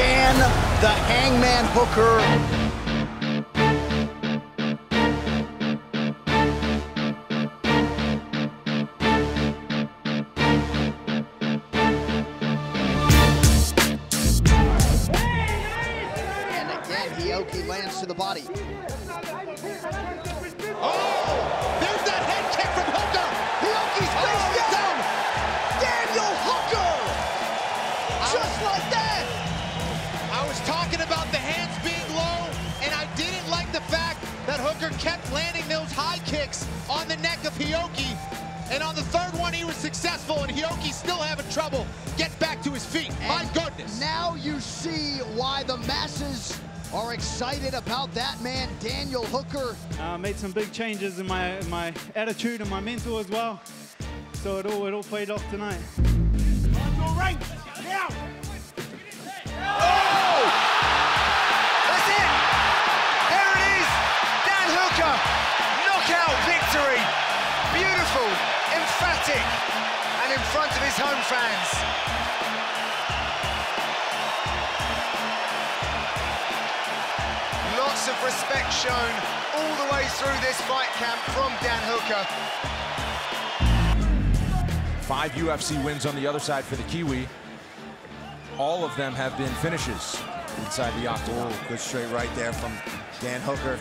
Dan the Hangman Hooker. And again, Hioki lands to the body. Oh! High kicks on the neck of Hioki. And on the third one, he was successful, and Hioki still having trouble get back to his feet. My goodness. Now you see why the masses are excited about that man, Daniel Hooker. Uh, made some big changes in my in my attitude and my mental as well. So it all it all paid off tonight. That's victory. Beautiful, emphatic, and in front of his home fans. Lots of respect shown all the way through this fight camp from Dan Hooker. Five UFC wins on the other side for the Kiwi. All of them have been finishes inside the octagon. Good straight right there from Dan Hooker.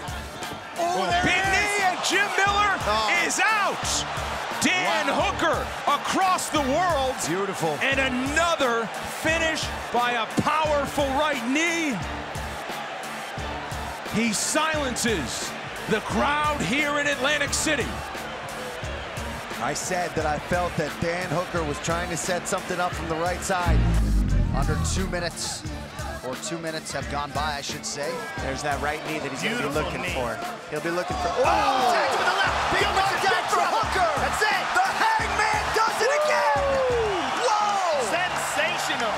Big knee and Jim Miller Oh. is out. Dan Hooker across the world. Beautiful. And another finish by a powerful right knee. He silences the crowd here in Atlantic City. I said that I felt that Dan Hooker was trying to set something up from the right side. Under two minutes, or two minutes have gone by, I should say. There's that right knee that he's going to be looking for. He'll be looking for. Oh, oh tagged Sensational.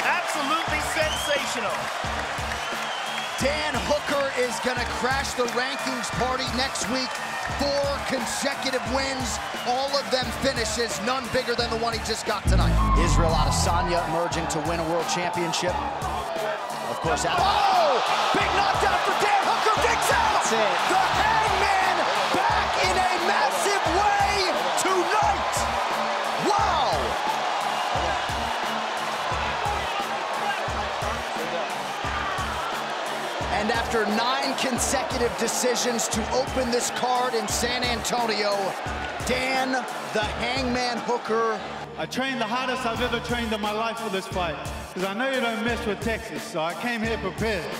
Absolutely sensational. Dan Hooker is going to crash the rankings party next week. Four consecutive wins, all of them finishes, none bigger than the one he just got tonight. Israel Adesanya emerging to win a world championship. Of course, Ad- oh! Big knockdown for Dan Hooker, digs out! That's it. And after nine consecutive decisions to open this card in San Antonio, Dan the Hangman Hooker I trained the hardest I've ever trained in my life for this fight because I know you don't mess with Texas, so I came here prepared.